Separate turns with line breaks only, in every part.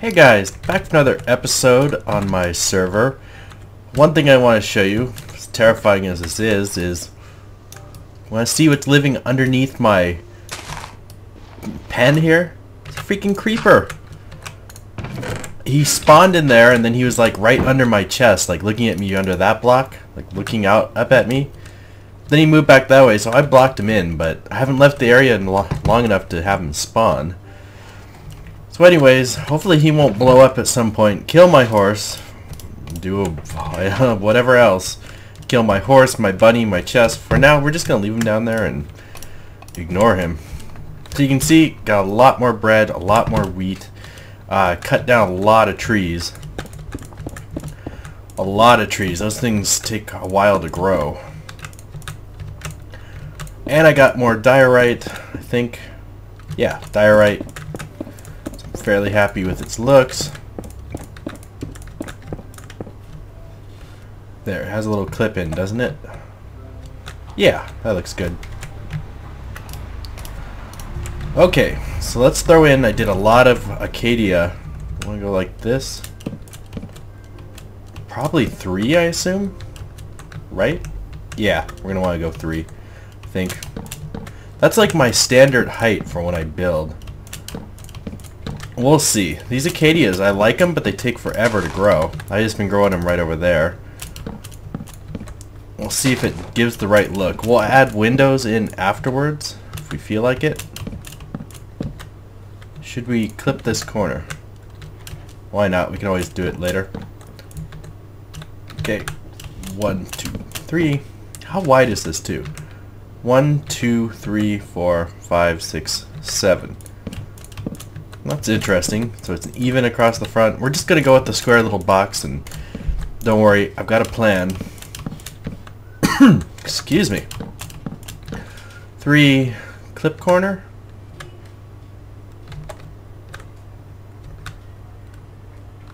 Hey guys, back for another episode on my server. One thing I want to show you, as terrifying as this is, is want to see what's living underneath my pen here? It's a freaking creeper. He spawned in there and then he was like right under my chest, like looking at me under that block, like looking out up at me. Then he moved back that way, so I blocked him in, but I haven't left the area long enough to have him spawn. So anyways, hopefully he won't blow up at some point, kill my horse, do a, whatever else, kill my horse, my bunny, my chest. For now, we're just going to leave him down there and ignore him. So you can see, got a lot more bread, a lot more wheat, uh, cut down a lot of trees. A lot of trees. Those things take a while to grow. And I got more diorite, I think. Yeah, diorite fairly happy with its looks. There, it has a little clip in, doesn't it? Yeah, that looks good. Okay, so let's throw in, I did a lot of Acacia. I want to go like this. Probably three, I assume? Right? Yeah, we're going to want to go three, I think. That's like my standard height for when I build. We'll see. These Acacias, I like them, but they take forever to grow. I just been growing them right over there. We'll see if it gives the right look. We'll add windows in afterwards, if we feel like it. Should we clip this corner? Why not? We can always do it later. Okay. One, two, three. How wide is this too? One, two, three, four, five, six, seven. That's interesting. So it's even across the front. We're just going to go with the square little box and don't worry, I've got a plan. Excuse me. Three clip corner.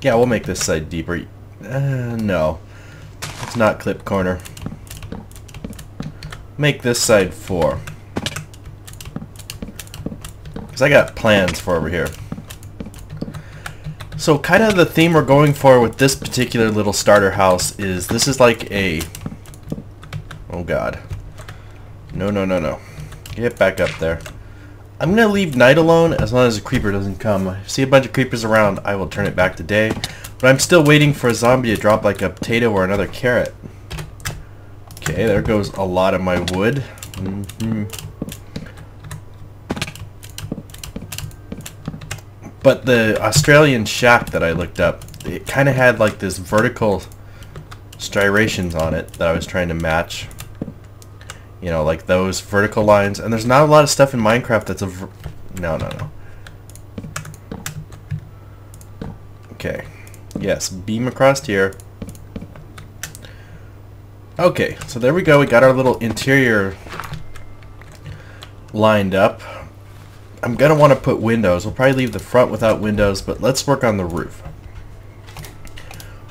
Yeah, we'll make this side deeper. Uh, no. It's not clip corner. Make this side four. Because I got plans for over here. So kind of the theme we're going for with this particular little starter house is this is like a... Oh god. No, no, no, no. Get back up there. I'm going to leave night alone as long as a creeper doesn't come. If I see a bunch of creepers around, I will turn it back to day. But I'm still waiting for a zombie to drop like a potato or another carrot. Okay, there goes a lot of my wood. Mm -hmm. But the Australian shack that I looked up, it kind of had like this vertical striations on it that I was trying to match. You know, like those vertical lines. And there's not a lot of stuff in Minecraft that's a... no, no, no. Okay. Yes, beam across here. Okay, so there we go. We got our little interior lined up. I'm going to want to put windows. We'll probably leave the front without windows, but let's work on the roof.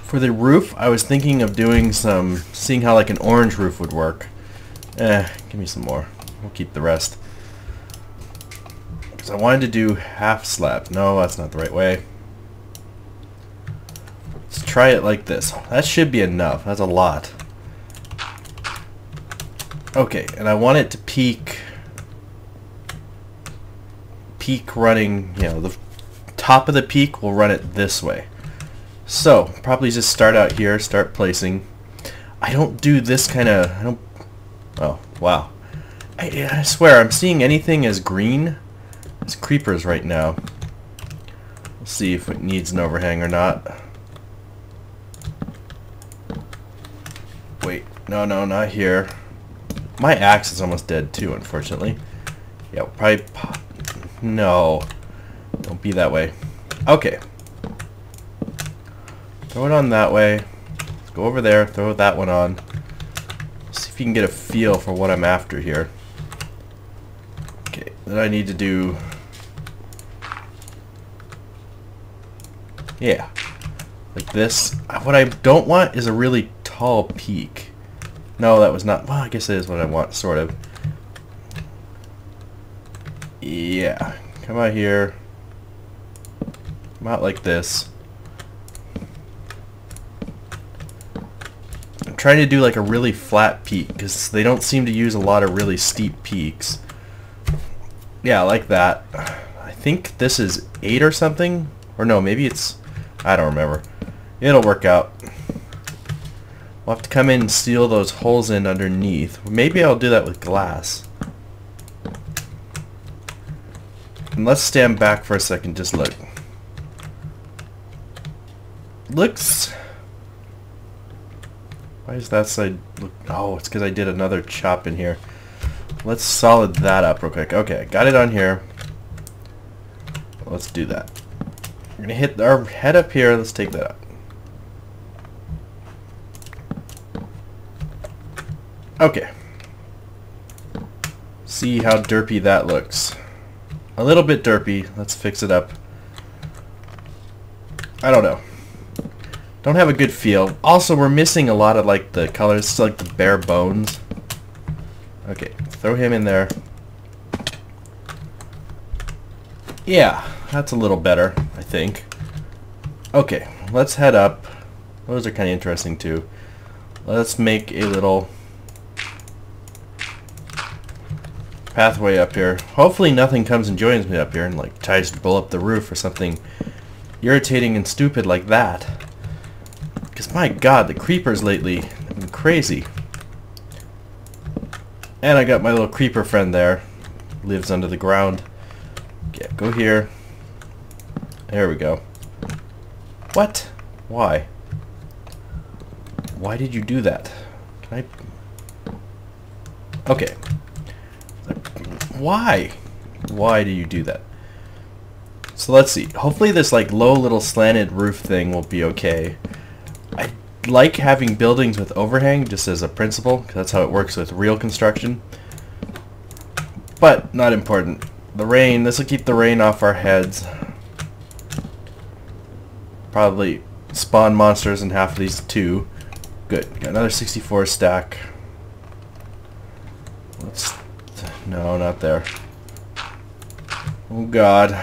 For the roof, I was thinking of doing some, seeing how like an orange roof would work. Eh, give me some more. We'll keep the rest. Because I wanted to do half slab. No, that's not the right way. Let's try it like this. That should be enough. That's a lot. Okay, and I want it to peak peak running, you know, the top of the peak will run it this way. So, probably just start out here, start placing. I don't do this kind of, I don't, oh, wow. I, I swear, I'm seeing anything as green as creepers right now. We'll see if it needs an overhang or not. Wait, no, no, not here. My axe is almost dead too, unfortunately. Yeah, we'll probably no. Don't be that way. Okay. Throw it on that way. Let's go over there, throw that one on. See if you can get a feel for what I'm after here. Okay, then I need to do... Yeah. Like this. Uh, what I don't want is a really tall peak. No, that was not... Well, I guess it is what I want, sort of. Yeah. Come out here. Come out like this. I'm trying to do like a really flat peak because they don't seem to use a lot of really steep peaks. Yeah, like that. I think this is 8 or something. Or no, maybe it's... I don't remember. It'll work out. We'll have to come in and seal those holes in underneath. Maybe I'll do that with glass. And let's stand back for a second, just look. Looks... Why is that side look... Oh, it's because I did another chop in here. Let's solid that up real quick. Okay, got it on here. Let's do that. We're going to hit our head up here. Let's take that up. Okay. See how derpy that looks. A little bit derpy. Let's fix it up. I don't know. Don't have a good feel. Also, we're missing a lot of like the colors, it's like the bare bones. Okay, throw him in there. Yeah, that's a little better, I think. Okay, let's head up. Those are kind of interesting too. Let's make a little pathway up here. Hopefully nothing comes and joins me up here and like tries to blow up the roof or something irritating and stupid like that. Because my god, the creepers lately have been crazy. And I got my little creeper friend there. Lives under the ground. Yeah, go here. There we go. What? Why? Why did you do that? Can I... Okay. Why? Why do you do that? So let's see. Hopefully this like low little slanted roof thing will be okay. I like having buildings with overhang just as a principle because that's how it works with real construction. But not important. The rain, this will keep the rain off our heads. Probably spawn monsters in half of these too. Good. Got another 64 stack. Let's no, not there. Oh god.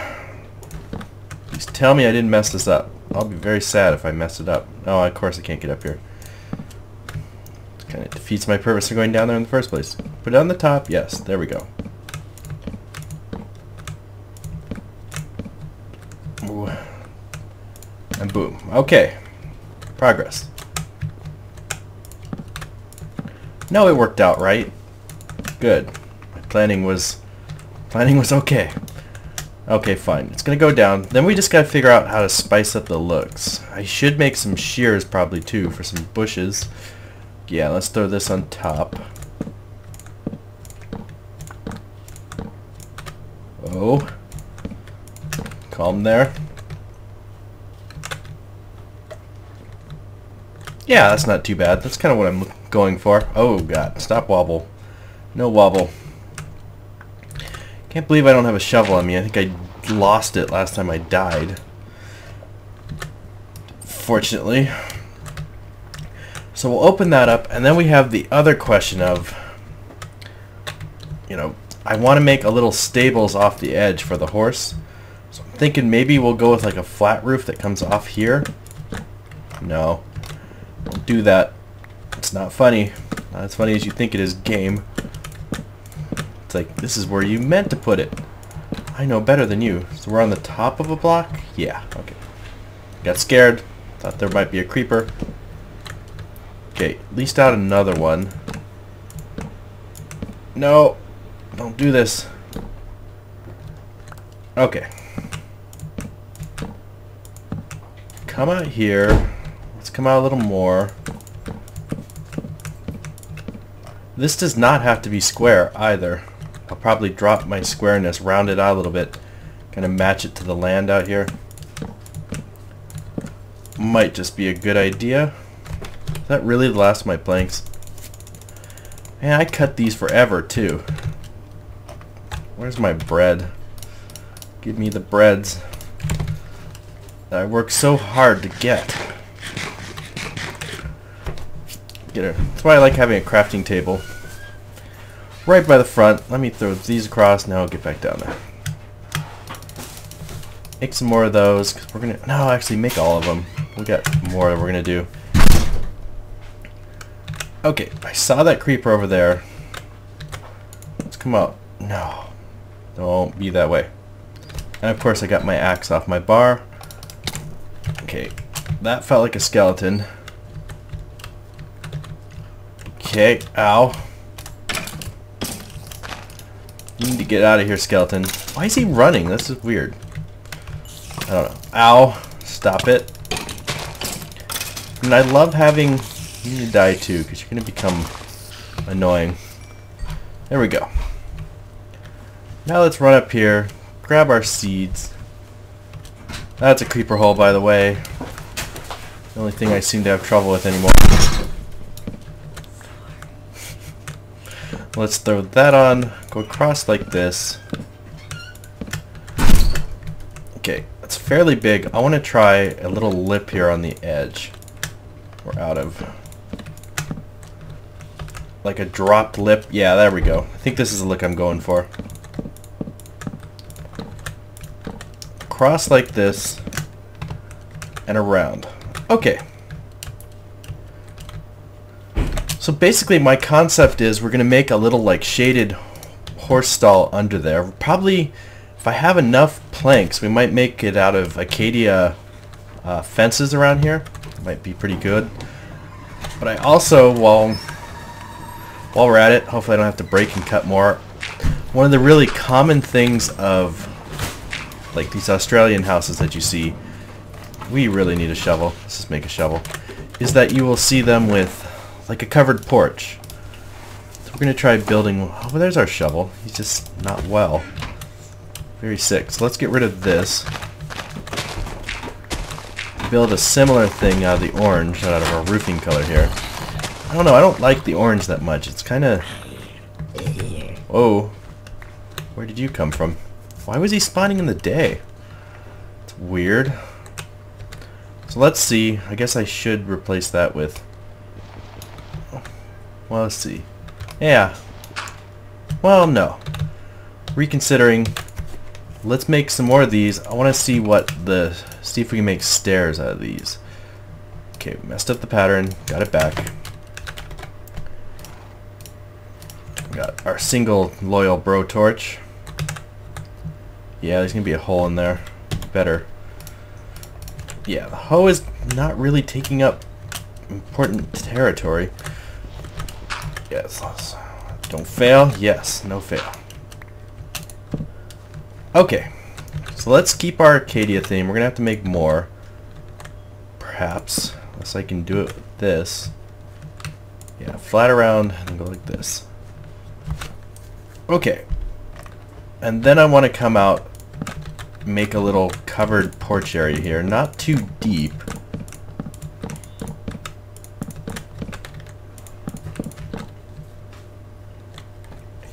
Please tell me I didn't mess this up. I'll be very sad if I mess it up. Oh, of course I can't get up here. It Kind of defeats my purpose of going down there in the first place. Put it on the top. Yes, there we go. Ooh. And boom. Okay. Progress. No, it worked out right. Good. Planning was... Planning was okay. Okay, fine. It's gonna go down. Then we just gotta figure out how to spice up the looks. I should make some shears probably too for some bushes. Yeah, let's throw this on top. Oh. Calm there. Yeah, that's not too bad. That's kind of what I'm going for. Oh god, stop wobble. No wobble. Can't believe I don't have a shovel on me. I think I lost it last time I died. Fortunately. So we'll open that up, and then we have the other question of, you know, I want to make a little stables off the edge for the horse. So I'm thinking maybe we'll go with like a flat roof that comes off here. No. Don't do that. It's not funny. Not as funny as you think it is, game. It's like, this is where you meant to put it. I know better than you. So we're on the top of a block? Yeah, okay. Got scared. Thought there might be a creeper. Okay, least out another one. No, don't do this. Okay. Come out here. Let's come out a little more. This does not have to be square either. I'll probably drop my squareness, round it out a little bit, kind of match it to the land out here. Might just be a good idea. Is that really the last of my planks? Man, I cut these forever too. Where's my bread? Give me the breads. that I worked so hard to get. Get her. That's why I like having a crafting table right by the front. Let me throw these across. Now I'll get back down there. Make some more of those, because we're gonna... No, actually, make all of them. We got more that we're gonna do. Okay, I saw that creeper over there. Let's come out. No. Don't be that way. And of course I got my axe off my bar. Okay, that felt like a skeleton. Okay, ow. You need to get out of here, skeleton. Why is he running? This is weird. I don't know. Ow. Stop it. And I love having... You need to die too, because you're going to become annoying. There we go. Now let's run up here, grab our seeds. That's a creeper hole, by the way. The only thing I seem to have trouble with anymore. Let's throw that on, go across like this. Okay, that's fairly big. I want to try a little lip here on the edge. We're out of... Like a dropped lip. Yeah, there we go. I think this is the look I'm going for. Cross like this and around. Okay. So basically my concept is we're going to make a little like shaded horse stall under there. Probably if I have enough planks we might make it out of acacia uh, fences around here. Might be pretty good. But I also, while while we're at it, hopefully I don't have to break and cut more. One of the really common things of like these Australian houses that you see, we really need a shovel. Let's just make a shovel. Is that you will see them with like a covered porch. So we're going to try building... Oh, there's our shovel. He's just not well. Very sick. So let's get rid of this. Build a similar thing out of the orange, out of our roofing color here. I don't know, I don't like the orange that much. It's kind of... Oh, Where did you come from? Why was he spawning in the day? It's weird. So let's see. I guess I should replace that with well, let's see. Yeah. Well, no. Reconsidering. Let's make some more of these. I want to see what the... See if we can make stairs out of these. Okay, messed up the pattern. Got it back. Got our single loyal bro torch. Yeah, there's going to be a hole in there. Better. Yeah, the hoe is not really taking up important territory. Yes. Don't fail. Yes. No fail. Okay. So let's keep our Acacia theme. We're going to have to make more. Perhaps. Unless I can do it with this. Yeah, flat around and go like this. Okay. And then I want to come out make a little covered porch area here. Not too deep.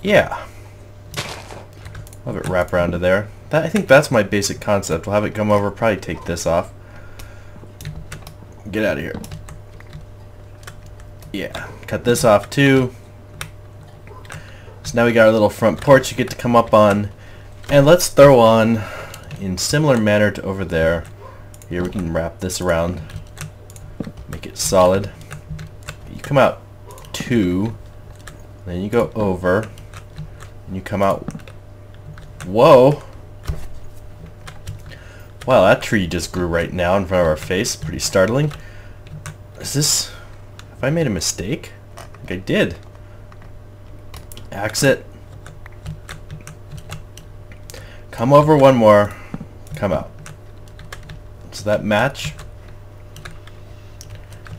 Yeah. I'll have it wrap around to there. That, I think that's my basic concept. We'll have it come over, probably take this off. Get out of here. Yeah, cut this off too. So now we got our little front porch you get to come up on. And let's throw on, in similar manner to over there, here we can wrap this around, make it solid. You come out two, then you go over, and you come out... Whoa! Wow, that tree just grew right now in front of our face. Pretty startling. Is this... Have I made a mistake? I I did. Axe it. Come over one more. Come out. Does that match?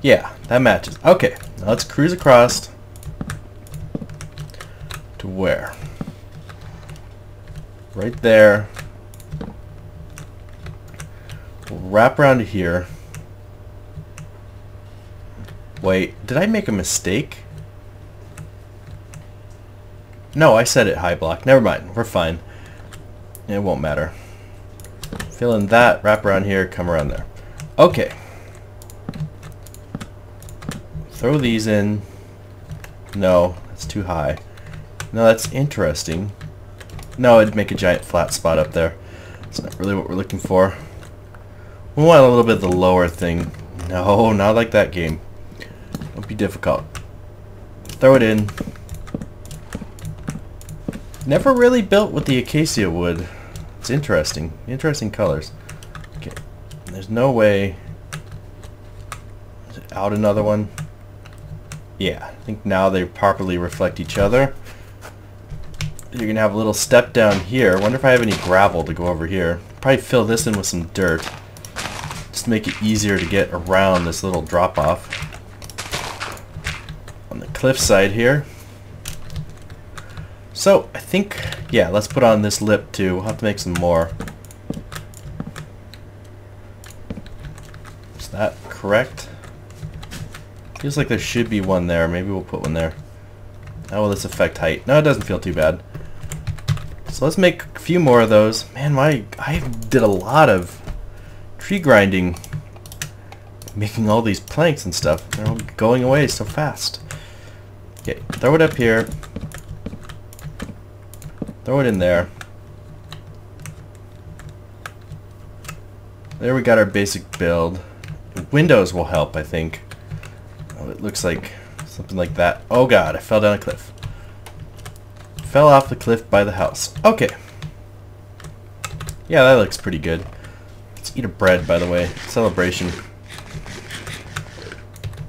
Yeah, that matches. Okay, now let's cruise across to where? Right there. Wrap around here. Wait, did I make a mistake? No, I said it high block. Never mind, we're fine. It won't matter. Fill in that, wrap around here, come around there. Okay. Throw these in. No, that's too high. No, that's interesting. No, it'd make a giant flat spot up there. It's not really what we're looking for. We want a little bit of the lower thing. No, not like that game. Don't be difficult. Throw it in. Never really built with the acacia wood. It's interesting. Interesting colors. Okay. There's no way... Out another one. Yeah, I think now they properly reflect each other. You're going to have a little step down here. Wonder if I have any gravel to go over here. Probably fill this in with some dirt. Just to make it easier to get around this little drop off. On the cliff side here. So, I think, yeah, let's put on this lip too. We'll have to make some more. Is that correct? Feels like there should be one there. Maybe we'll put one there. Oh, How will this affect height? No, it doesn't feel too bad. So let's make a few more of those. Man, my I did a lot of tree grinding, making all these planks and stuff. They're all going away so fast. Okay, throw it up here. Throw it in there. There we got our basic build. Windows will help, I think. Oh, it looks like something like that. Oh god, I fell down a cliff. Fell off the cliff by the house. Okay. Yeah, that looks pretty good. Let's eat a bread, by the way. Celebration.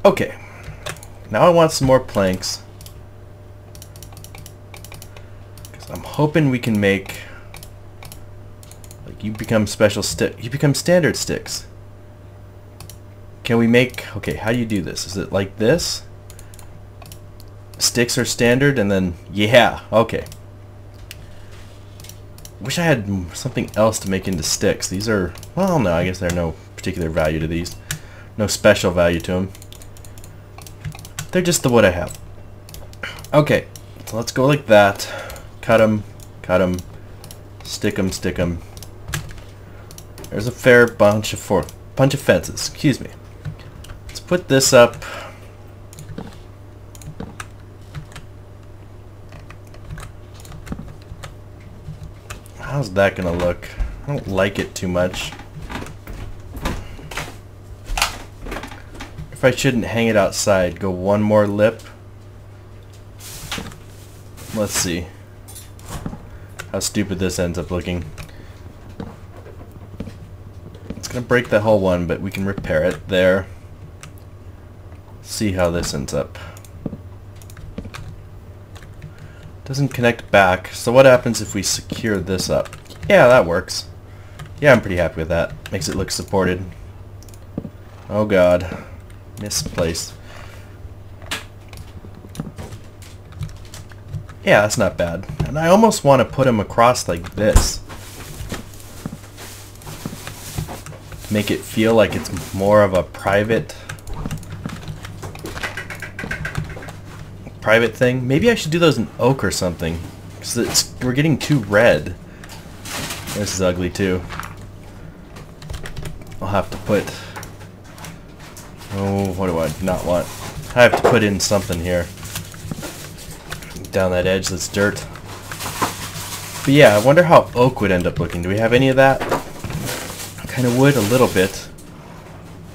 Okay. Now I want some more planks. Because I'm hoping we can make... Like, you become special stick. You become standard sticks. Can we make... Okay, how do you do this? Is it like this? Sticks are standard and then... Yeah, okay. Wish I had something else to make into sticks. These are... Well, no, I guess there are no particular value to these. No special value to them. They're just the wood I have. Okay, so let's go like that. Cut them, cut them, stick them, stick them. There's a fair bunch of four, bunch of fences. Excuse me let's put this up. How's that gonna look? I don't like it too much. If I shouldn't hang it outside, go one more lip. Let's see how stupid this ends up looking. It's gonna break the whole one, but we can repair it there see how this ends up. Doesn't connect back, so what happens if we secure this up? Yeah, that works. Yeah, I'm pretty happy with that. Makes it look supported. Oh god. Misplaced. Yeah, that's not bad. And I almost want to put him across like this. Make it feel like it's more of a private private thing. Maybe I should do those in oak or something. Because we're getting too red. This is ugly too. I'll have to put... Oh, what do I not want? I have to put in something here. Down that edge that's dirt. But yeah, I wonder how oak would end up looking. Do we have any of that? Kind of wood, a little bit.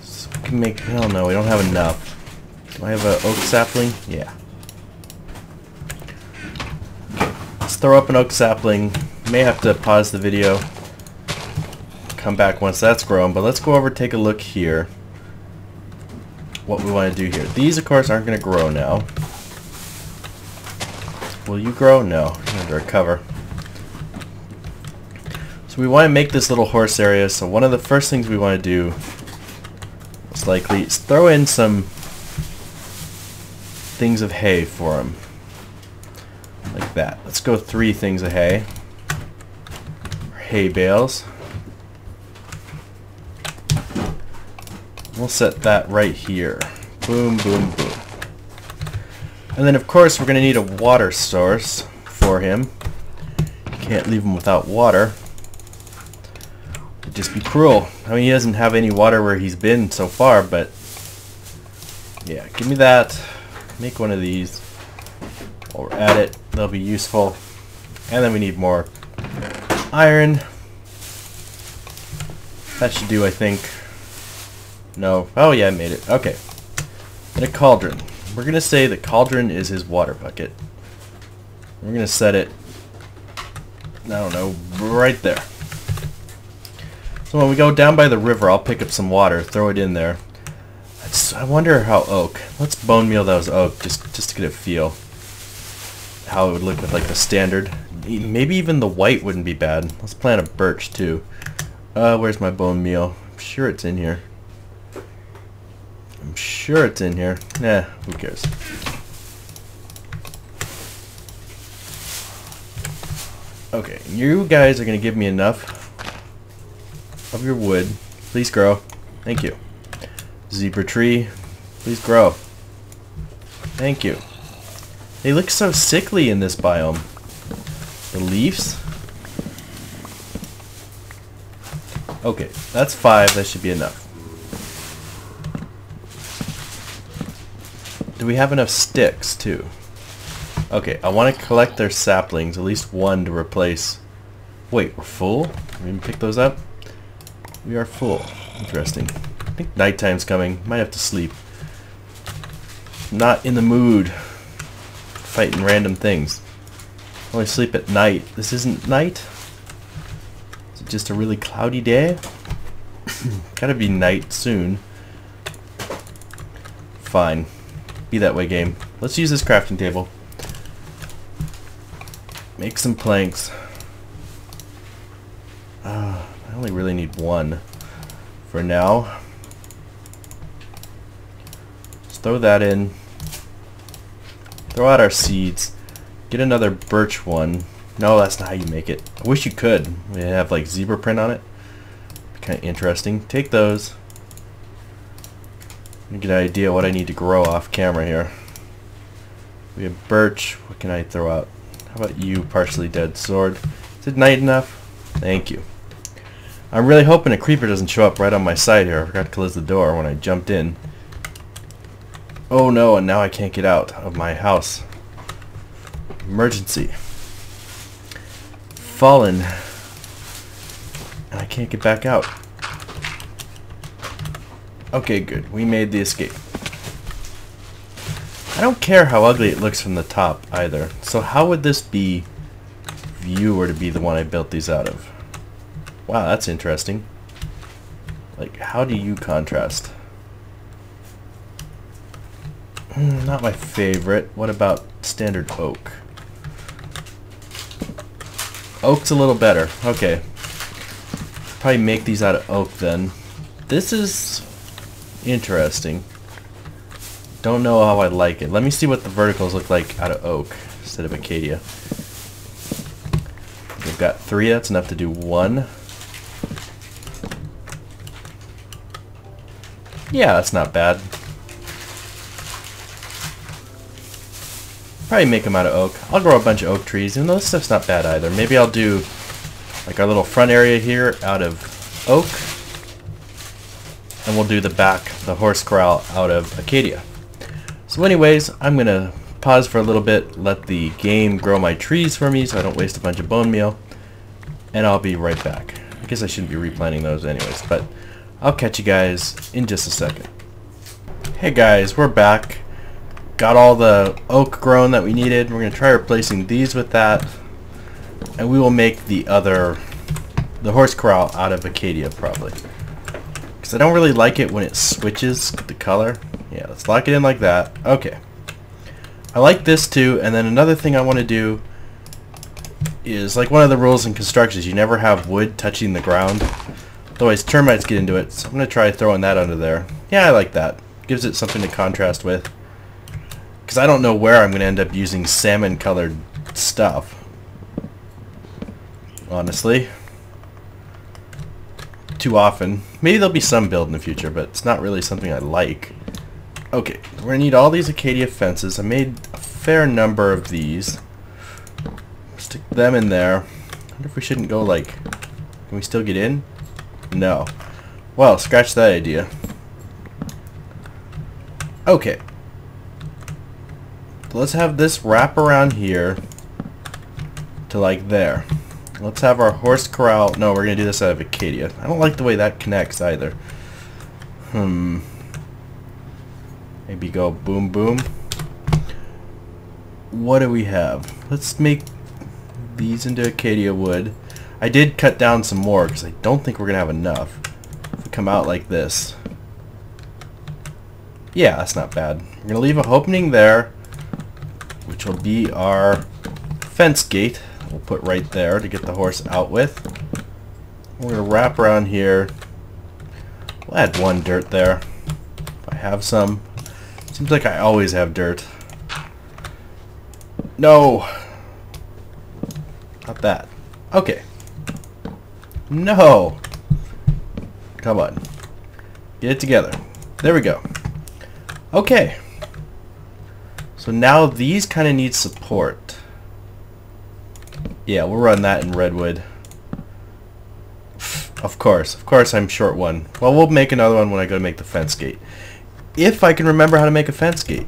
So we can make... Don't know, we don't have enough. Do I have an oak sapling? Yeah. Throw up an oak sapling. May have to pause the video. Come back once that's grown, but let's go over take a look here. What we want to do here. These, of course, aren't going to grow now. Will you grow? No. Under a cover. So we want to make this little horse area, so one of the first things we want to do, most likely, is throw in some things of hay for him that. Let's go three things of hay. Hay bales. We'll set that right here. Boom, boom, boom. And then of course we're going to need a water source for him. Can't leave him without water. It'd just be cruel. I mean he doesn't have any water where he's been so far, but yeah, give me that. Make one of these. While we're at it, they'll be useful. And then we need more iron. That should do, I think. No. Oh, yeah, I made it. Okay. And a cauldron. We're going to say the cauldron is his water bucket. We're going to set it, I don't know, right there. So when we go down by the river, I'll pick up some water, throw it in there. I wonder how oak. Let's bone meal those oak just just to get a feel. How it would look with like the standard. Maybe even the white wouldn't be bad. Let's plant a birch too. Uh, where's my bone meal? I'm sure it's in here. I'm sure it's in here. Nah, who cares? Okay, you guys are going to give me enough of your wood. Please grow. Thank you. Zebra tree, please grow. Thank you. They look so sickly in this biome. The leaves? Okay, that's five. That should be enough. Do we have enough sticks, too? Okay, I want to collect their saplings, at least one to replace... Wait, we're full? We didn't pick those up? We are full. Interesting. I think nighttime's coming. Might have to sleep. Not in the mood. Fighting random things. Only sleep at night. This isn't night? Is it just a really cloudy day? Gotta be night soon. Fine. Be that way, game. Let's use this crafting table. Make some planks. Uh, I only really need one for now. Just throw that in. Throw out our seeds. Get another birch one. No, that's not how you make it. I wish you could. We have like zebra print on it. Kind of interesting. Take those. Get an idea what I need to grow off camera here. We have birch. What can I throw out? How about you, partially dead sword? Is it night enough? Thank you. I'm really hoping a creeper doesn't show up right on my side here. I forgot to close the door when I jumped in. Oh no, and now I can't get out of my house. Emergency. Fallen. And I can't get back out. Okay, good. We made the escape. I don't care how ugly it looks from the top either. So how would this be if you were to be the one I built these out of? Wow, that's interesting. Like, how do you contrast? Hmm, not my favorite. What about standard oak? Oak's a little better. Okay. Probably make these out of oak then. This is interesting. Don't know how I like it. Let me see what the verticals look like out of oak instead of acacia. We've got three. That's enough to do one. Yeah, that's not bad. Probably make them out of oak. I'll grow a bunch of oak trees, and this stuff's not bad either. Maybe I'll do like our little front area here out of oak. And we'll do the back, the horse corral, out of acacia. So anyways, I'm going to pause for a little bit, let the game grow my trees for me so I don't waste a bunch of bone meal. And I'll be right back. I guess I shouldn't be replanting those anyways, but I'll catch you guys in just a second. Hey guys, we're back. Got all the oak grown that we needed. We're going to try replacing these with that. And we will make the other, the horse corral out of acacia probably. Because I don't really like it when it switches the color. Yeah, let's lock it in like that. Okay. I like this too. And then another thing I want to do is like one of the rules in construction is you never have wood touching the ground. Otherwise termites get into it, so I'm going to try throwing that under there. Yeah, I like that. Gives it something to contrast with. Because I don't know where I'm going to end up using salmon colored stuff. Honestly. Too often. Maybe there'll be some build in the future, but it's not really something I like. Okay, we're going to need all these Acacia fences. I made a fair number of these. Stick them in there. I wonder if we shouldn't go like... Can we still get in? No. Well, scratch that idea. Okay. Let's have this wrap around here to like there. Let's have our horse corral. No, we're going to do this out of Acacia. I don't like the way that connects either. Hmm. Maybe go boom boom. What do we have? Let's make these into Acacia wood. I did cut down some more because I don't think we're going to have enough. If we come out like this. Yeah, that's not bad. We're going to leave a opening there, which will be our fence gate. We'll put right there to get the horse out with. We're going to wrap around here. We'll add one dirt there. If I have some. Seems like I always have dirt. No! Not that. Okay. No! Come on. Get it together. There we go. Okay. So now these kind of need support. Yeah, we'll run that in redwood. Of course. Of course I'm short one. Well, we'll make another one when I go to make the fence gate. If I can remember how to make a fence gate.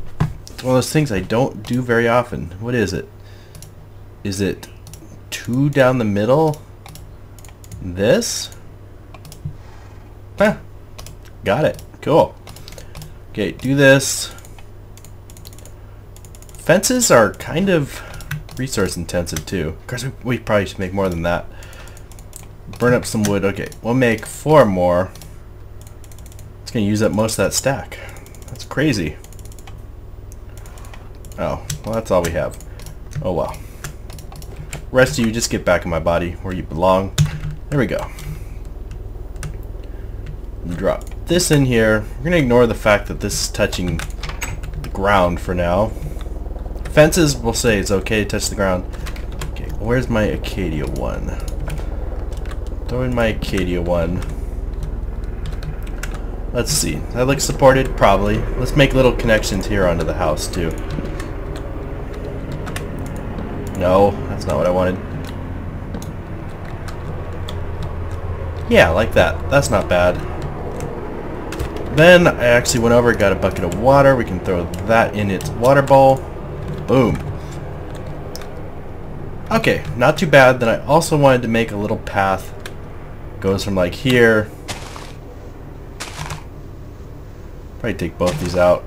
It's one of those things I don't do very often. What is it? Is it two down the middle? This? Huh. Got it. Cool. Okay, do this. Fences are kind of resource intensive too. Of course, we, we probably should make more than that. Burn up some wood. Okay, we'll make four more. It's going to use up most of that stack. That's crazy. Oh, well that's all we have. Oh well. Rest of you just get back in my body where you belong. There we go. Drop this in here. We're going to ignore the fact that this is touching the ground for now. Fences, we'll say it's okay to touch the ground. Okay, where's my Acacia one? Throw in my Acacia one. Let's see. That looks supported? Probably. Let's make little connections here onto the house, too. No, that's not what I wanted. Yeah, like that. That's not bad. Then I actually went over, got a bucket of water. We can throw that in its water bowl. Boom. Okay, not too bad. Then I also wanted to make a little path. Goes from like here. Probably take both these out.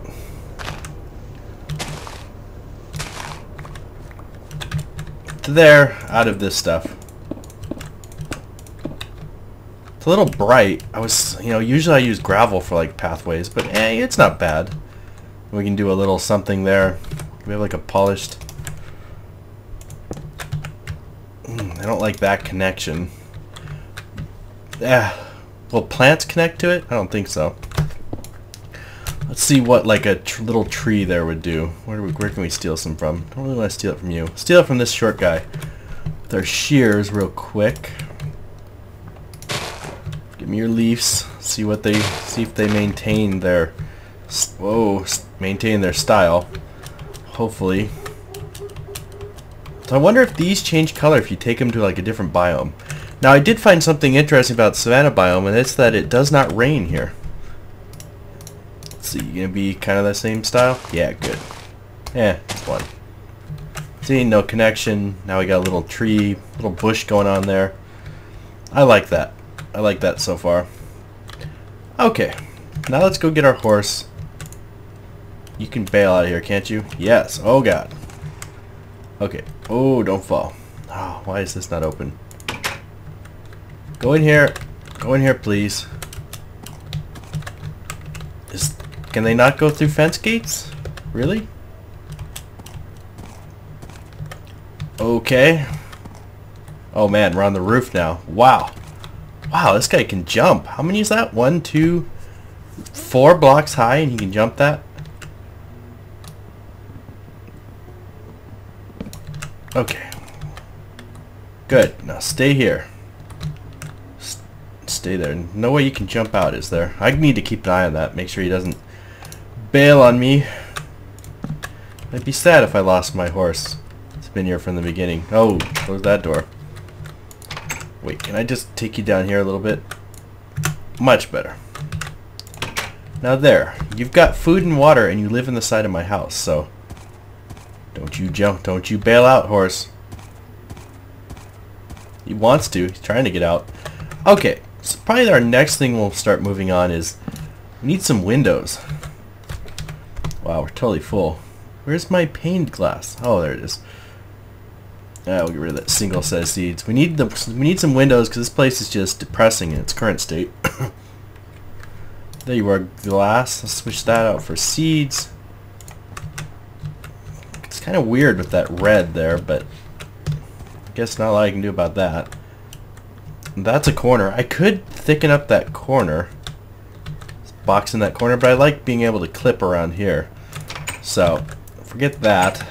To there, out of this stuff. It's a little bright. I was, you know, usually I use gravel for like pathways, but eh, it's not bad. We can do a little something there. We have like a polished... Mm, I don't like that connection. Yeah. Will plants connect to it? I don't think so. Let's see what like a tr little tree there would do. Where, we, where can we steal some from? Don't really want to steal it from you. Steal it from this short guy. With our shears real quick. Give me your leaves. See what they see if they maintain their whoa maintain their style. Hopefully. So I wonder if these change color if you take them to like a different biome. Now I did find something interesting about savanna biome and it's that it does not rain here. Let's see, you gonna be kind of the same style? Yeah, good. Yeah, it's one. See, no connection. Now we got a little tree, little bush going on there. I like that. I like that so far. Okay, now let's go get our horse. You can bail out of here, can't you? Yes. Oh, God. Okay. Oh, don't fall. Oh, why is this not open? Go in here. Go in here, please. Is, can they not go through fence gates? Really? Okay. Oh man, we're on the roof now. Wow. Wow, this guy can jump. How many is that? One, two, four blocks high and he can jump that? Okay. Good. Now stay here. S stay there. No way you can jump out, is there? I need to keep an eye on that. Make sure he doesn't bail on me. I'd be sad if I lost my horse. It's been here from the beginning. Oh, close that door. Wait, can I just take you down here a little bit? Much better. Now there, you've got food and water and you live in the side of my house, so don't you jump, don't you bail out, horse. He wants to. He's trying to get out. Okay, so probably our next thing we'll start moving on is we need some windows. Wow, we're totally full. Where's my paned glass? Oh, there it is. Ah, we'll get rid of that single set of seeds. We need the we need some windows because this place is just depressing in its current state. there you are, glass. Let's switch that out for seeds. Kind of weird with that red there, but I guess not a lot I can do about that. That's a corner. I could thicken up that corner. Box in that corner, but I like being able to clip around here. So, forget that.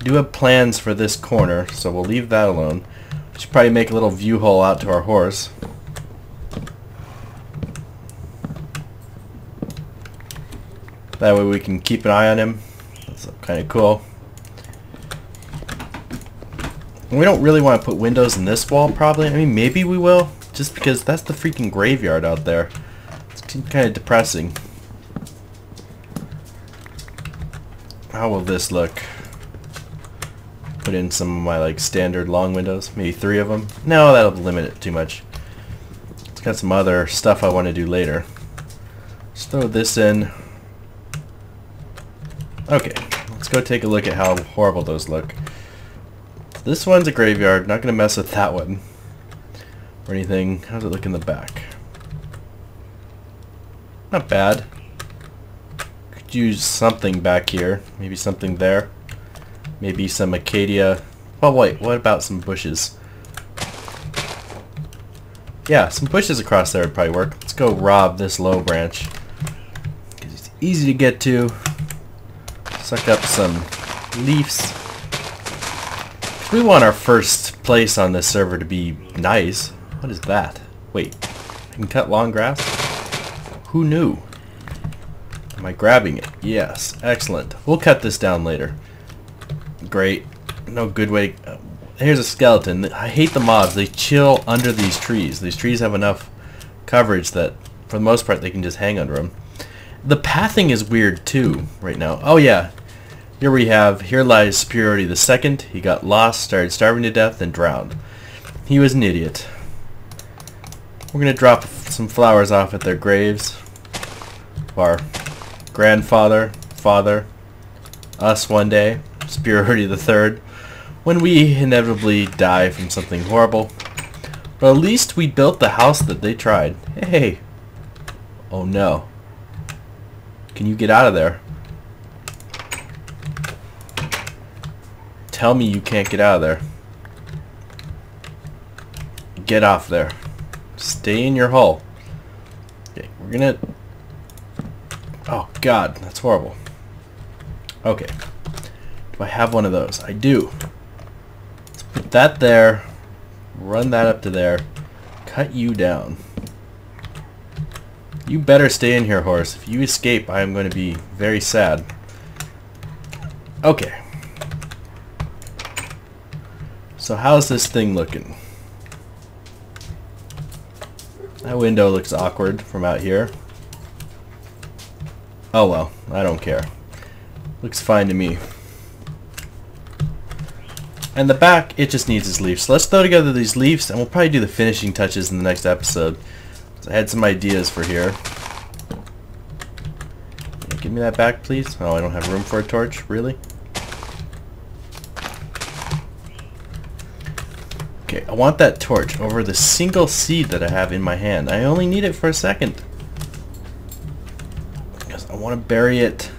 do have plans for this corner, so we'll leave that alone. Should probably make a little view hole out to our horse. That way we can keep an eye on him. That's kind of cool. We don't really want to put windows in this wall, probably. I mean, maybe we will, just because that's the freaking graveyard out there. It's kind of depressing. How will this look? Put in some of my like standard long windows, maybe three of them. No, that'll limit it too much. It's got some other stuff I want to do later. Just throw this in. Okay, let's go take a look at how horrible those look. This one's a graveyard. Not going to mess with that one. Or anything. How's it look in the back? Not bad. Could use something back here. Maybe something there. Maybe some acacia. Well, wait. What about some bushes? Yeah, some bushes across there would probably work. Let's go rob this low branch. Because it's easy to get to. Suck up some leaves we want our first place on this server to be nice. What is that? Wait, I can cut long grass? Who knew? Am I grabbing it? Yes, excellent. We'll cut this down later. Great. No good way. Here's a skeleton. I hate the mobs. They chill under these trees. These trees have enough coverage that, for the most part, they can just hang under them. The pathing is weird, too, right now. Oh, yeah. Here we have, here lies Superiority the Second. He got lost, started starving to death, and drowned. He was an idiot. We're going to drop some flowers off at their graves. Our grandfather, father, us one day, Superiority the Third, when we inevitably die from something horrible. But at least we built the house that they tried. Hey! Oh no. Can you get out of there? Tell me you can't get out of there. Get off there. Stay in your hole. Okay, we're gonna... Oh, God, that's horrible. Okay. Do I have one of those? I do. Let's put that there. Run that up to there. Cut you down. You better stay in here, horse. If you escape, I am going to be very sad. Okay. So how's this thing looking? That window looks awkward from out here. Oh well, I don't care. Looks fine to me. And the back, it just needs its leaves. So let's throw together these leaves, and we'll probably do the finishing touches in the next episode. So I had some ideas for here. Give me that back, please. Oh, I don't have room for a torch? Really? Okay, I want that torch over the single seed that I have in my hand. I only need it for a second. Because I want to bury it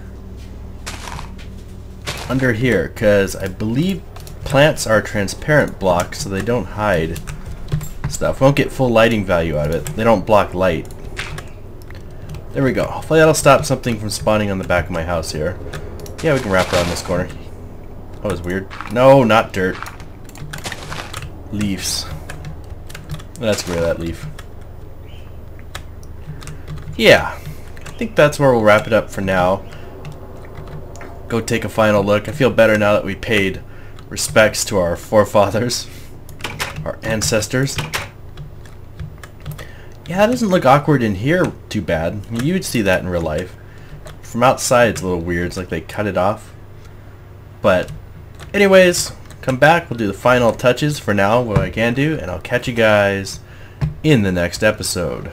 under here, because I believe plants are transparent blocks, so they don't hide stuff. Won't get full lighting value out of it. They don't block light. There we go. Hopefully that'll stop something from spawning on the back of my house here. Yeah, we can wrap around this corner. That was weird. No, not dirt leaves. Let's get that leaf. Yeah, I think that's where we'll wrap it up for now. Go take a final look. I feel better now that we paid respects to our forefathers, our ancestors. Yeah, it doesn't look awkward in here too bad. You would see that in real life. From outside, it's a little weird. It's like they cut it off. But, anyways, come back, we'll do the final touches for now, what I can do, and I'll catch you guys in the next episode.